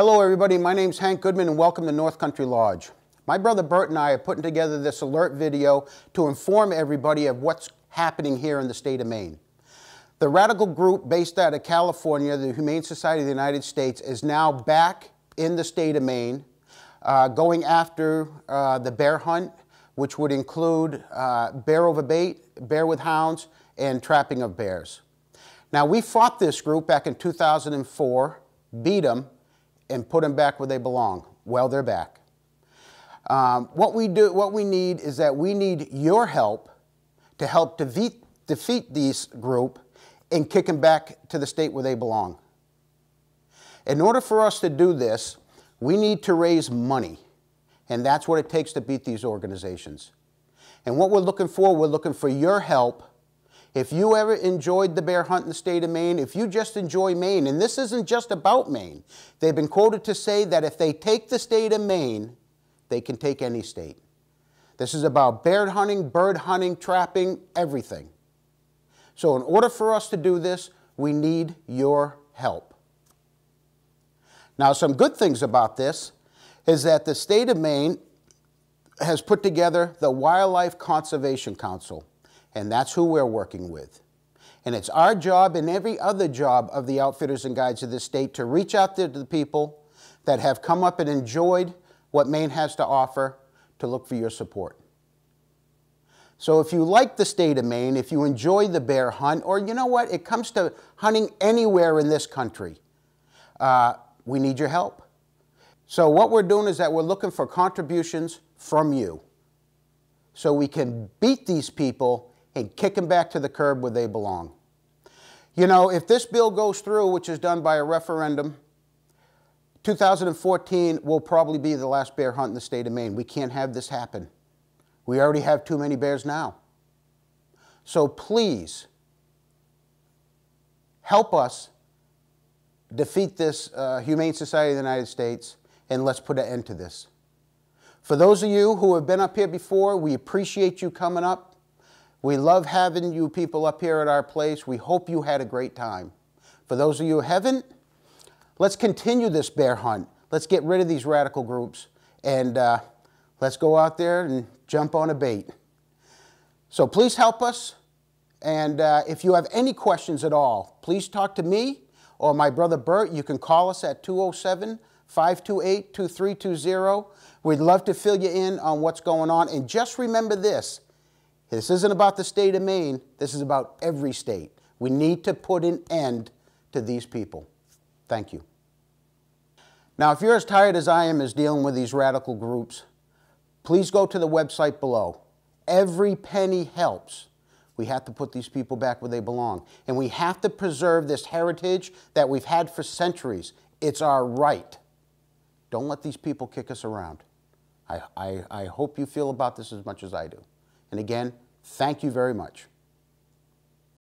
Hello everybody, my name's Hank Goodman and welcome to North Country Lodge. My brother Bert and I are putting together this alert video to inform everybody of what's happening here in the state of Maine. The radical group based out of California, the Humane Society of the United States, is now back in the state of Maine, uh, going after uh, the bear hunt, which would include uh, bear over bait, bear with hounds, and trapping of bears. Now, we fought this group back in 2004, beat them, and put them back where they belong. Well, they're back. Um, what, we do, what we need is that we need your help to help defeat, defeat this group and kick them back to the state where they belong. In order for us to do this, we need to raise money, and that's what it takes to beat these organizations. And what we're looking for, we're looking for your help if you ever enjoyed the bear hunt in the state of Maine, if you just enjoy Maine, and this isn't just about Maine, they've been quoted to say that if they take the state of Maine, they can take any state. This is about bear hunting, bird hunting, trapping, everything. So in order for us to do this, we need your help. Now, some good things about this is that the state of Maine has put together the Wildlife Conservation Council. And that's who we're working with. And it's our job and every other job of the outfitters and guides of the state to reach out to the people that have come up and enjoyed what Maine has to offer to look for your support. So if you like the state of Maine, if you enjoy the bear hunt, or you know what, it comes to hunting anywhere in this country, uh, we need your help. So what we're doing is that we're looking for contributions from you so we can beat these people and kick them back to the curb where they belong. You know, if this bill goes through, which is done by a referendum, 2014 will probably be the last bear hunt in the state of Maine. We can't have this happen. We already have too many bears now. So please, help us defeat this uh, Humane Society of the United States and let's put an end to this. For those of you who have been up here before, we appreciate you coming up. We love having you people up here at our place. We hope you had a great time. For those of you who haven't, let's continue this bear hunt. Let's get rid of these radical groups and uh, let's go out there and jump on a bait. So please help us. And uh, if you have any questions at all, please talk to me or my brother Bert. You can call us at 207 528 2320. We'd love to fill you in on what's going on. And just remember this this isn't about the state of Maine. This is about every state. We need to put an end to these people. Thank you. Now, if you're as tired as I am as dealing with these radical groups, please go to the website below. Every penny helps. We have to put these people back where they belong. And we have to preserve this heritage that we've had for centuries. It's our right. Don't let these people kick us around. I, I, I hope you feel about this as much as I do. And again, thank you very much.